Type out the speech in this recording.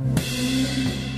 うん